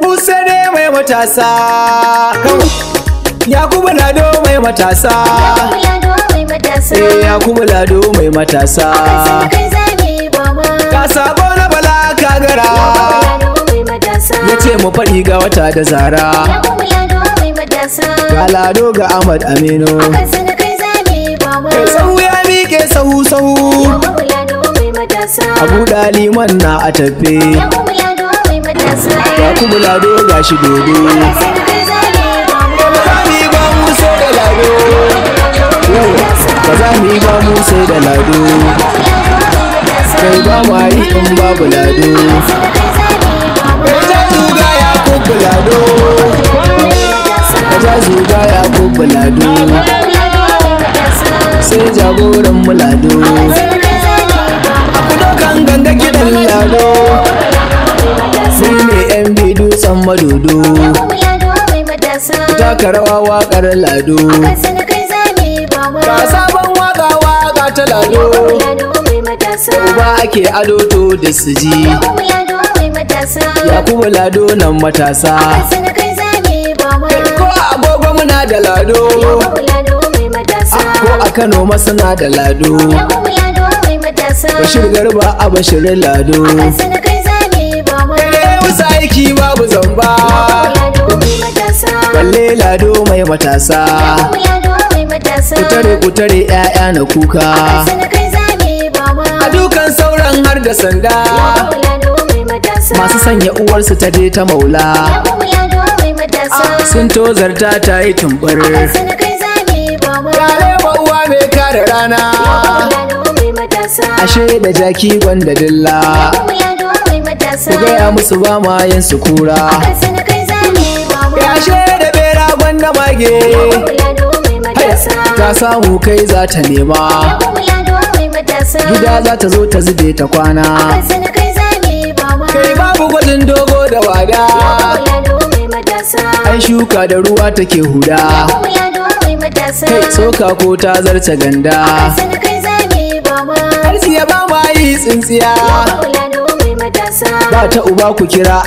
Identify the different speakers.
Speaker 1: Musa ne mai matasa. Yakubu Lado mai matasa. Eh Yakubu Lado mai matasa. Ka sabo na bala kagara. Ya ce mu faɗi ga wata da zara. Ga Lado ga Ahmad Aminu. Kai sahu ya miƙe sahu sahu Abu Daliman na a tafe. Yakubu Lado ga shi dodo Ba za mu yi ba mu sai da Lado. Kai ba yi in babu Lado. Zuga ya Lado. Sai jagoran mu Lado. Kudo kan ganga gidan Lado. San madodo. Taka rawa waƙar Lado. Ga sabon waƙa waƙa ta Lado. Uba ake ado to da su ji. Yakubu Lado nan matasa. Ko a agogo muna da Lado. Ko a Kano ma suna da Lado. Bashir Garba a Bashirin Lado. Lado mai matasa. Kutare kutare 'ya'ya na kuka. A dukan sauran har da sanda. Masu sanya uwarsu ta je ta maula. Sun tozarta ta yi tumbar. Yare wa uwa mai kare rana. Ashe da jaki gwanda dilla. Ku gaya musu ba ma yin su kura mage. Ta samu kai za ta nema. Gida za ta zo ta zube ta kwana. Kai babu gwajin dogo da wada Ai shuka da ruwa take huda. Kai tsoka ko ta zarce ganda. Har siya ba ma tsintsiya. Ba ta uba ku kira.